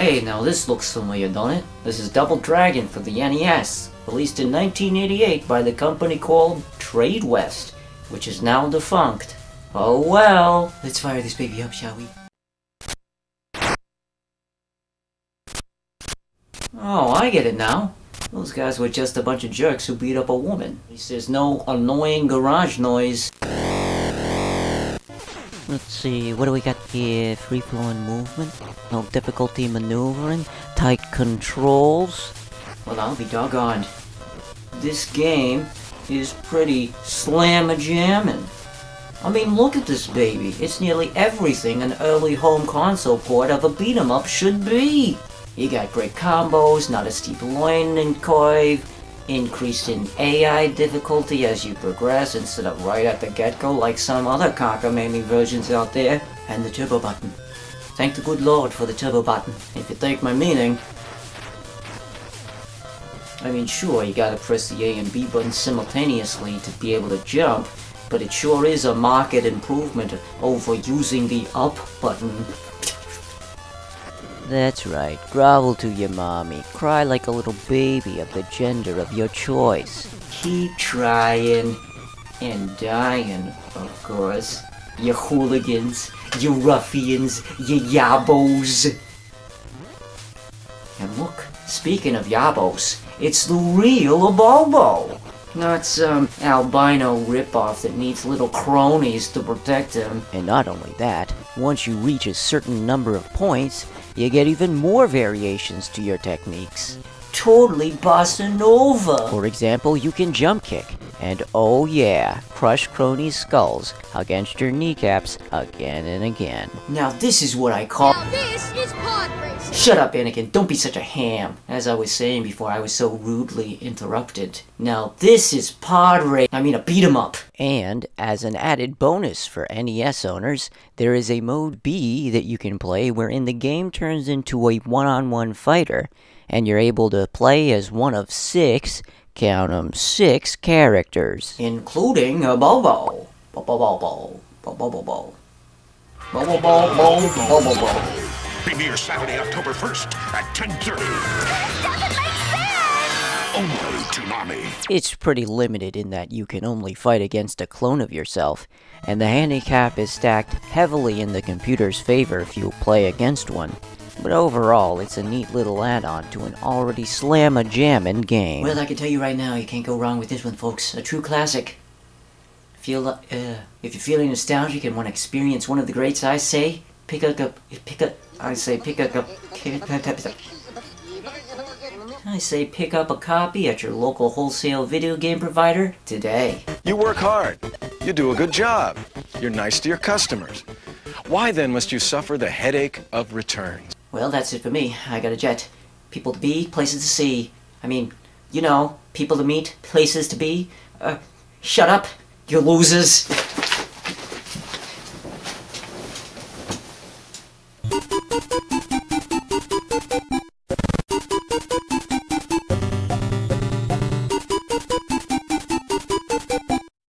Hey, now this looks familiar, don't it? This is Double Dragon for the NES, released in 1988 by the company called Tradewest, which is now defunct. Oh well. Let's fire this baby up, shall we? Oh, I get it now. Those guys were just a bunch of jerks who beat up a woman. He says no annoying garage noise. Let's see, what do we got here? Free flowing movement? No difficulty maneuvering? Tight controls? Well, I'll be doggone. This game is pretty slamma-jammin'. I mean, look at this baby. It's nearly everything an early home console port of a beat 'em up should be. You got great combos, not a steep learning curve, increase in AI difficulty as you progress instead of right at the get-go like some other cockamamie versions out there, and the turbo button. Thank the good lord for the turbo button, if you take my meaning. I mean, sure, you gotta press the A and B buttons simultaneously to be able to jump, but it sure is a marked improvement over using the up button. That's right, grovel to your mommy. Cry like a little baby of the gender of your choice. Keep trying and dying, of course. You hooligans, you ruffians, you yabos. And look, speaking of yabos, it's the real Abobo. Not some um, albino ripoff that needs little cronies to protect him. And not only that, once you reach a certain number of points, you get even more variations to your techniques. Totally bossa nova. For example, you can jump kick, and oh yeah, crush cronies' skulls against your kneecaps again and again. Now this is what I call. Now this is pod racing. Shut up, Anakin. Don't be such a ham. As I was saying before, I was so rudely interrupted. Now this is pod race. I mean, a beat 'em up. And as an added bonus for NES owners, there is a mode B that you can play wherein the game turns into a one on one fighter, and you're able to play as one of six, count 'em, six characters. including Abobo. Bobo Bobo. Bobo Bobo. Bobo Bobo. Bobo Bobo. Premiere Saturday, October 1st at 10.30. Doesn't make. Only Toonami. It's pretty limited in that you can only fight against a clone of yourself, and the handicap is stacked heavily in the computer's favor if you play against one. But overall, it's a neat little add on to an already slam a jammin' game. Well, I can tell you right now, you can't go wrong with this one, folks. A true classic. Feel uh, if you're feeling nostalgic and want to experience one of the greats, I say pick up a pick up. I say pick up a. I say pick up a copy at your local wholesale video game provider today. You work hard. You do a good job. You're nice to your customers. Why then must you suffer the headache of returns? Well, that's it for me. I got a jet. People to be, places to see. I mean, you know, people to meet, places to be. Uh, shut up, you losers.